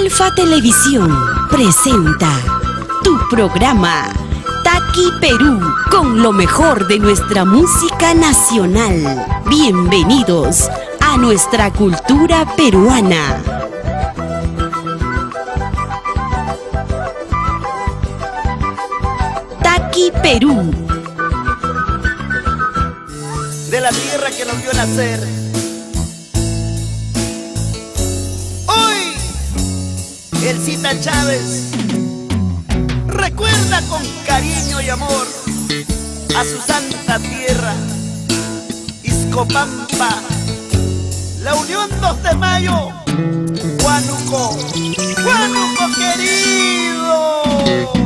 Alfa Televisión presenta tu programa Taqui Perú con lo mejor de nuestra música nacional. Bienvenidos a nuestra cultura peruana. Taqui Perú. de la tierra que nos vio nacer. El Cita Chávez recuerda con cariño y amor a su santa tierra, Iscopampa, la Unión 2 de Mayo, Huánuco, Huánuco querido.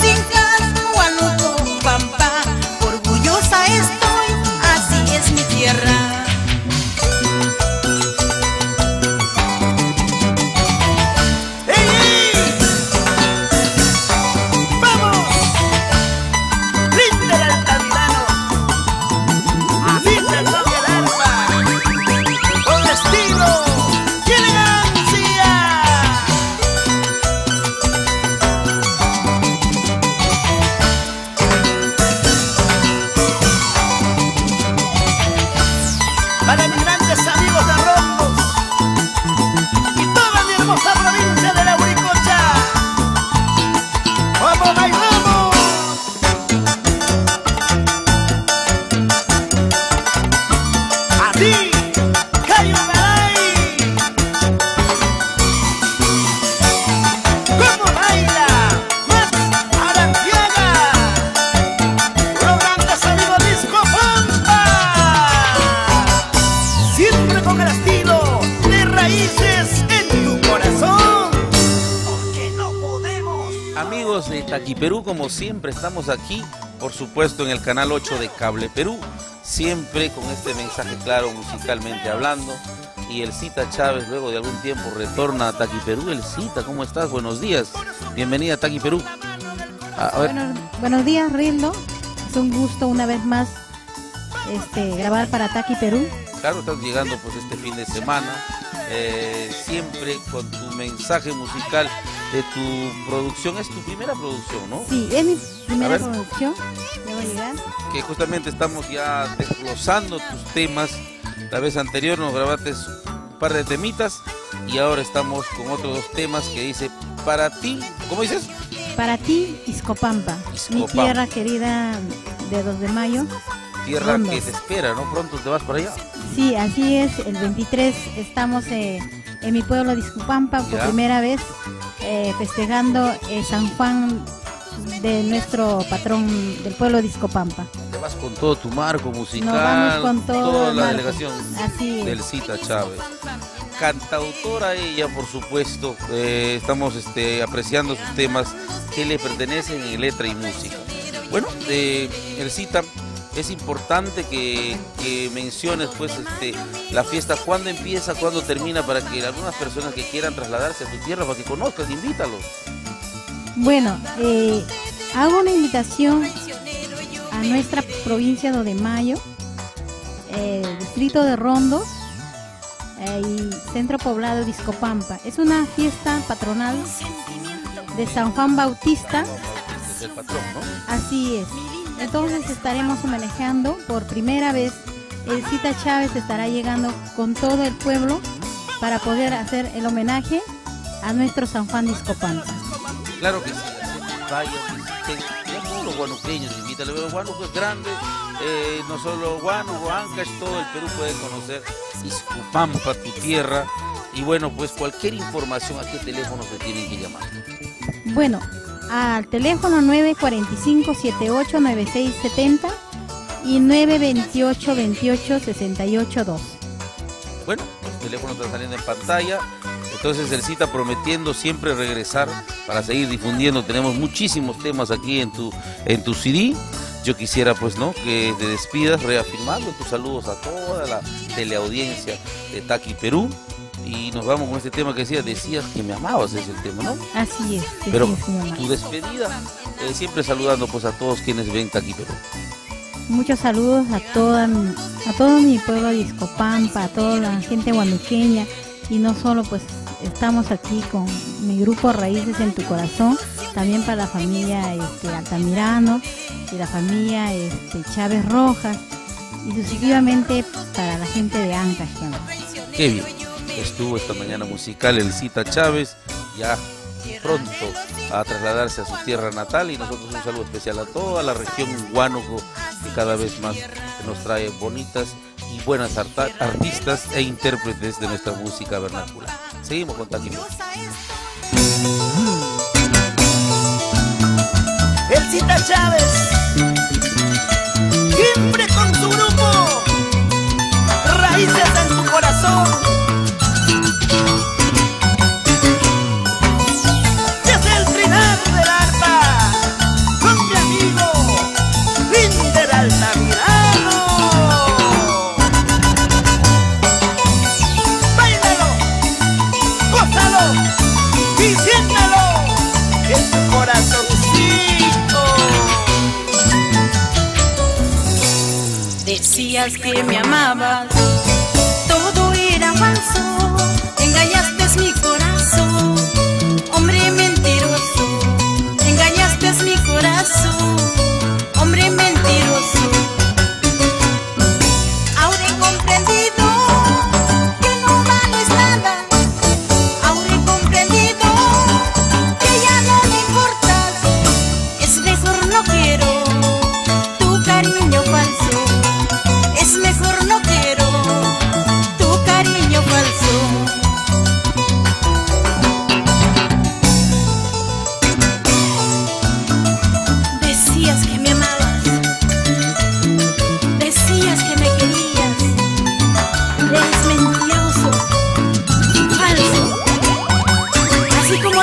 sin de Taqui Perú, como siempre estamos aquí, por supuesto en el canal 8 de Cable Perú, siempre con este mensaje claro musicalmente hablando. Y el Cita Chávez luego de algún tiempo retorna a Taqui Perú. El Cita, ¿cómo estás? Buenos días. Bienvenida a Taqui Perú. A. Bueno, buenos días, Rildo. Es un gusto una vez más este, grabar para Taqui Perú. Claro, estás llegando pues este fin de semana, eh, siempre con tu mensaje musical de tu producción. Es tu primera producción, ¿no? Sí, es mi primera producción. Llegar. Que justamente estamos ya desglosando tus temas. La vez anterior nos grabaste un par de temitas y ahora estamos con otros dos temas que dice para ti, ¿cómo dices? Para ti, Iscopampa, mi tierra querida de 2 de mayo. Tierra que te espera, ¿no? Pronto te vas para allá. Sí, así es. El 23 estamos eh, en mi pueblo de Iscopampa por primera vez eh, festejando eh, San Juan de nuestro patrón del pueblo de Iscopampa. Te vas con todo tu marco musical, Nos vamos con toda la delegación Así del Cita Chávez cantautora ella, por supuesto. Eh, estamos este, apreciando sus temas que le pertenecen en letra y música. Bueno, el cita es importante que, menciones pues este, la fiesta, cuándo empieza, cuándo termina, para que algunas personas que quieran trasladarse a tu tierra, para que conozcas, invítalos. Bueno, eh, hago una invitación a nuestra provincia de Mayo, distrito de Rondos, el Centro Poblado Discopampa. Es una fiesta patronal de San Juan Bautista. Así es. Entonces estaremos homenajeando por primera vez. El Cita Chávez estará llegando con todo el pueblo para poder hacer el homenaje a nuestro San Juan Discopampa. Claro que sí. Vayan, visiten, los guanuqueños, invítale. Guanuco es grande, eh, no solo Guanuco, Ancash, todo el Perú puede conocer Iscupampa, tu tierra. Y bueno, pues cualquier información, ¿a qué teléfono se tienen que llamar? Bueno, al teléfono 945-789670 y 928-28-682. Bueno, el teléfono está saliendo en pantalla. Entonces el cita prometiendo siempre regresar para seguir difundiendo. Tenemos muchísimos temas aquí en tu, en tu CD. Yo quisiera pues no que te despidas reafirmando tus saludos a toda la teleaudiencia de Taqui Perú y nos vamos con este tema que decías, decías que me amabas, es el tema, ¿no? Así es. Pero tu despedida, eh, siempre saludando pues a todos quienes ven Taqui Perú. Muchos saludos a toda a todo mi pueblo de Iscopampa, a toda la gente guanuqueña y no solo pues estamos aquí con mi grupo Raíces en tu Corazón, también para la familia este, Altamirano y la familia este, Chávez Rojas y sucesivamente para la gente de Ancash Qué bien. Estuvo esta mañana musical el Cita Chávez, ya pronto a trasladarse a su tierra natal y nosotros un saludo especial a toda la región Huánuco que cada vez más nos trae bonitas y buenas artistas e intérpretes de nuestra música vernacular. Seguimos con Tati El Cita Chávez, Decías que me amabas, todo era falso,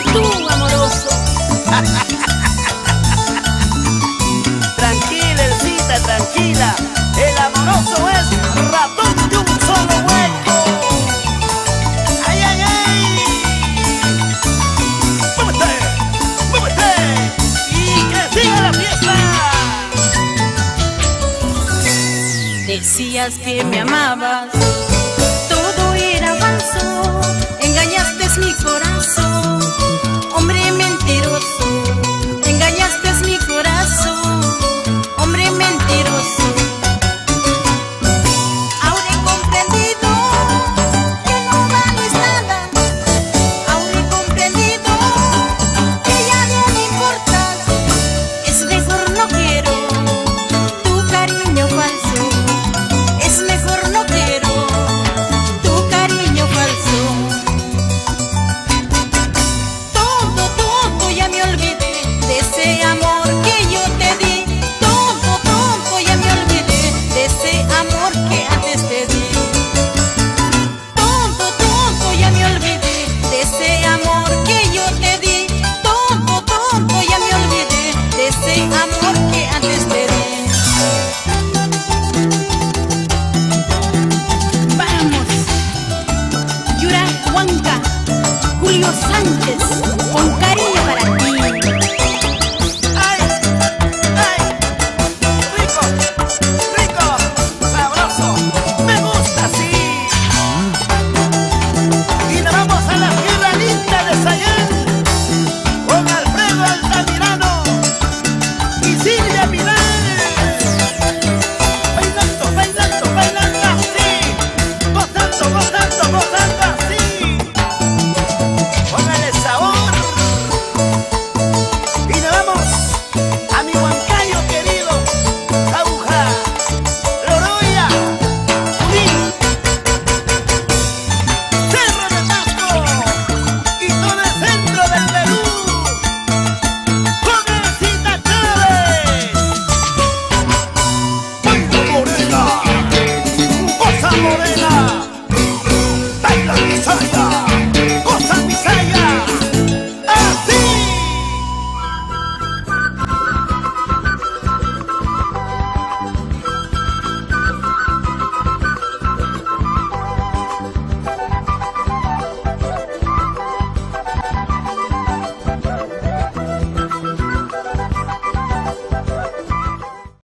tú, amoroso. tranquila, Elcita, tranquila. El amoroso es ratón de un solo hueco. ¡Ay, ay, ay! ¡Muévete! ¡Muévete! ¡Y que siga la fiesta! Decías que me amabas, todo era falso.